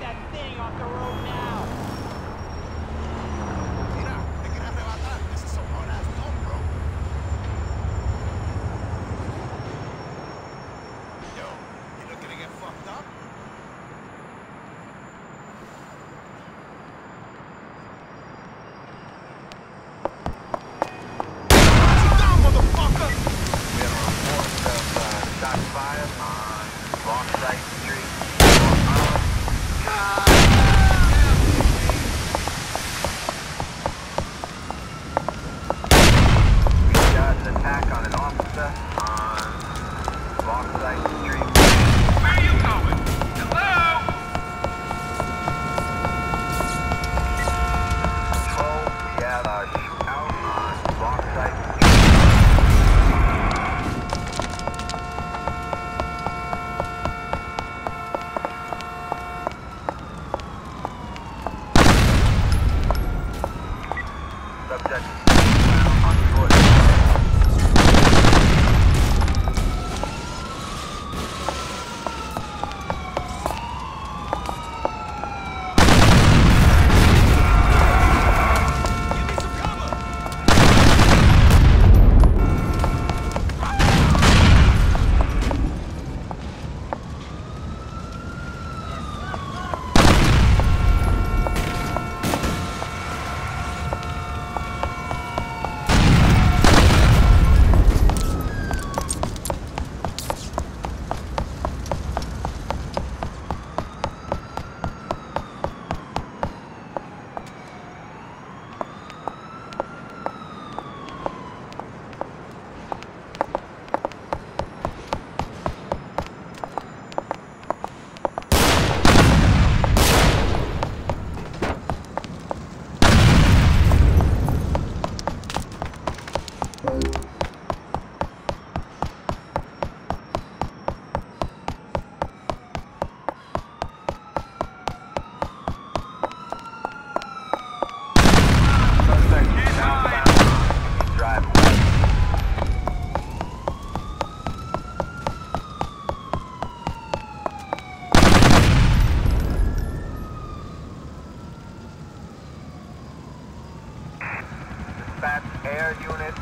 that thing off the road now. Mira, te. This is some hard-ass dump, bro. Yo, you looking to get fucked up? Down, motherfucker! We have a of uh, shots fired on Bauxite Street. We air unit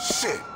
Shit.